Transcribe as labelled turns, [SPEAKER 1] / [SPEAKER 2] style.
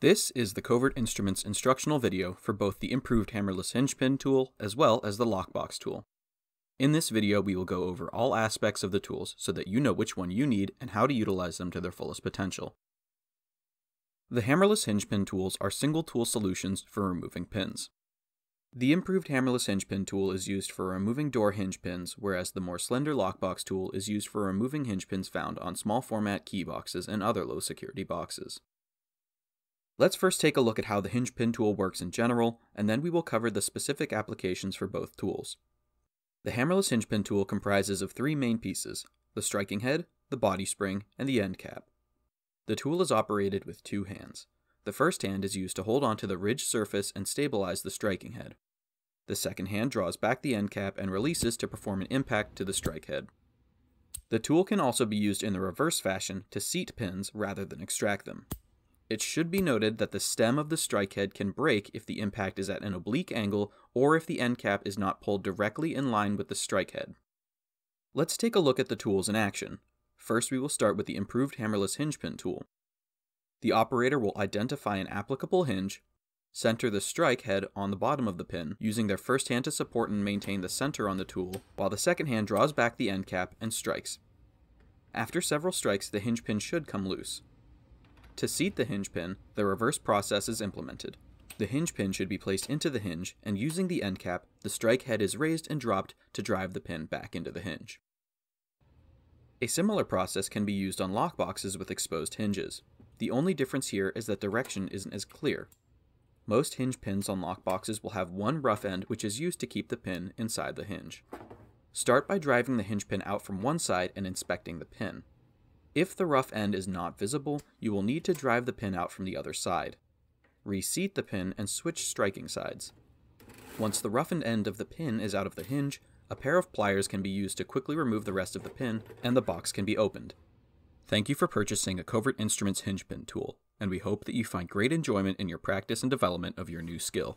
[SPEAKER 1] This is the Covert Instruments instructional video for both the improved hammerless hinge pin tool as well as the lockbox tool. In this video, we will go over all aspects of the tools so that you know which one you need and how to utilize them to their fullest potential. The hammerless hinge pin tools are single tool solutions for removing pins. The improved hammerless hinge pin tool is used for removing door hinge pins, whereas the more slender lockbox tool is used for removing hinge pins found on small format key boxes and other low security boxes. Let's first take a look at how the hinge pin tool works in general, and then we will cover the specific applications for both tools. The hammerless hinge pin tool comprises of three main pieces, the striking head, the body spring, and the end cap. The tool is operated with two hands. The first hand is used to hold onto the ridged surface and stabilize the striking head. The second hand draws back the end cap and releases to perform an impact to the strike head. The tool can also be used in the reverse fashion to seat pins rather than extract them. It should be noted that the stem of the strike head can break if the impact is at an oblique angle or if the end cap is not pulled directly in line with the strike head. Let's take a look at the tools in action. First, we will start with the improved hammerless hinge pin tool. The operator will identify an applicable hinge, center the strike head on the bottom of the pin, using their first hand to support and maintain the center on the tool, while the second hand draws back the end cap and strikes. After several strikes, the hinge pin should come loose. To seat the hinge pin, the reverse process is implemented. The hinge pin should be placed into the hinge, and using the end cap, the strike head is raised and dropped to drive the pin back into the hinge. A similar process can be used on lockboxes with exposed hinges. The only difference here is that direction isn't as clear. Most hinge pins on lockboxes will have one rough end which is used to keep the pin inside the hinge. Start by driving the hinge pin out from one side and inspecting the pin. If the rough end is not visible, you will need to drive the pin out from the other side. Reseat the pin and switch striking sides. Once the roughened end of the pin is out of the hinge, a pair of pliers can be used to quickly remove the rest of the pin, and the box can be opened. Thank you for purchasing a Covert Instruments hinge pin tool, and we hope that you find great enjoyment in your practice and development of your new skill.